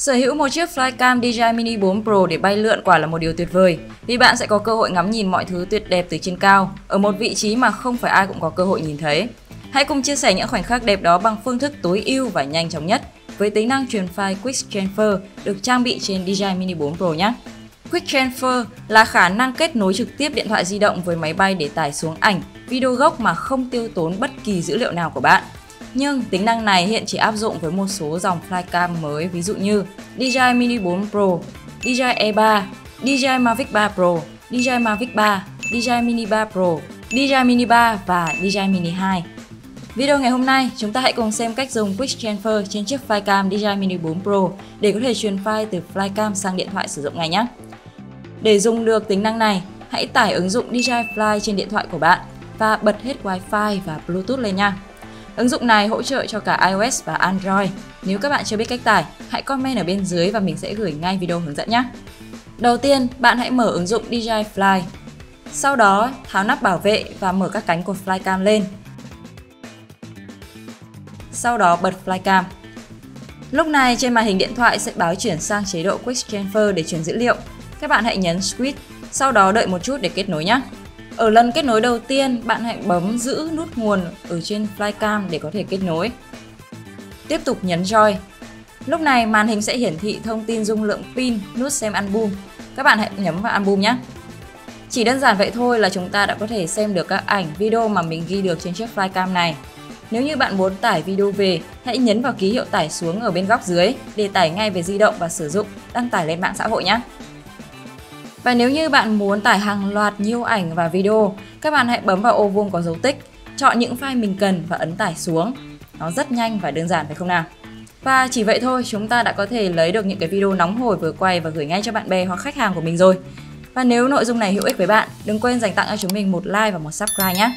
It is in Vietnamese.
Sở hữu một chiếc Flycam DJI Mini 4 Pro để bay lượn quả là một điều tuyệt vời vì bạn sẽ có cơ hội ngắm nhìn mọi thứ tuyệt đẹp từ trên cao ở một vị trí mà không phải ai cũng có cơ hội nhìn thấy. Hãy cùng chia sẻ những khoảnh khắc đẹp đó bằng phương thức tối ưu và nhanh chóng nhất với tính năng truyền file Quick Transfer được trang bị trên DJI Mini 4 Pro nhé. Quick Transfer là khả năng kết nối trực tiếp điện thoại di động với máy bay để tải xuống ảnh, video gốc mà không tiêu tốn bất kỳ dữ liệu nào của bạn. Nhưng tính năng này hiện chỉ áp dụng với một số dòng flycam mới ví dụ như DJI Mini 4 Pro, DJI E3, DJI Mavic 3 Pro, DJI Mavic 3, DJI Mini 3 Pro, DJI Mini 3 và DJI Mini 2. Video ngày hôm nay, chúng ta hãy cùng xem cách dùng Quick Transfer trên chiếc flycam DJI Mini 4 Pro để có thể truyền file từ flycam sang điện thoại sử dụng ngay nhé. Để dùng được tính năng này, hãy tải ứng dụng DJI Fly trên điện thoại của bạn và bật hết Wi-Fi và Bluetooth lên nha. Ứng dụng này hỗ trợ cho cả iOS và Android. Nếu các bạn chưa biết cách tải, hãy comment ở bên dưới và mình sẽ gửi ngay video hướng dẫn nhé. Đầu tiên, bạn hãy mở ứng dụng DJI Fly. Sau đó, tháo nắp bảo vệ và mở các cánh của Flycam lên. Sau đó bật Flycam. Lúc này trên màn hình điện thoại sẽ báo chuyển sang chế độ Quick Transfer để truyền dữ liệu. Các bạn hãy nhấn Switch, sau đó đợi một chút để kết nối nhé. Ở lần kết nối đầu tiên, bạn hãy bấm giữ nút nguồn ở trên Flycam để có thể kết nối. Tiếp tục nhấn Join. Lúc này màn hình sẽ hiển thị thông tin dung lượng pin, nút xem album. Các bạn hãy nhấn vào album nhé. Chỉ đơn giản vậy thôi là chúng ta đã có thể xem được các ảnh, video mà mình ghi được trên chiếc Flycam này. Nếu như bạn muốn tải video về, hãy nhấn vào ký hiệu tải xuống ở bên góc dưới để tải ngay về di động và sử dụng, đăng tải lên mạng xã hội nhé. Và nếu như bạn muốn tải hàng loạt nhiều ảnh và video, các bạn hãy bấm vào ô vuông có dấu tích, chọn những file mình cần và ấn tải xuống. Nó rất nhanh và đơn giản phải không nào? Và chỉ vậy thôi, chúng ta đã có thể lấy được những cái video nóng hổi vừa quay và gửi ngay cho bạn bè hoặc khách hàng của mình rồi. Và nếu nội dung này hữu ích với bạn, đừng quên dành tặng cho chúng mình một like và một subscribe nhé.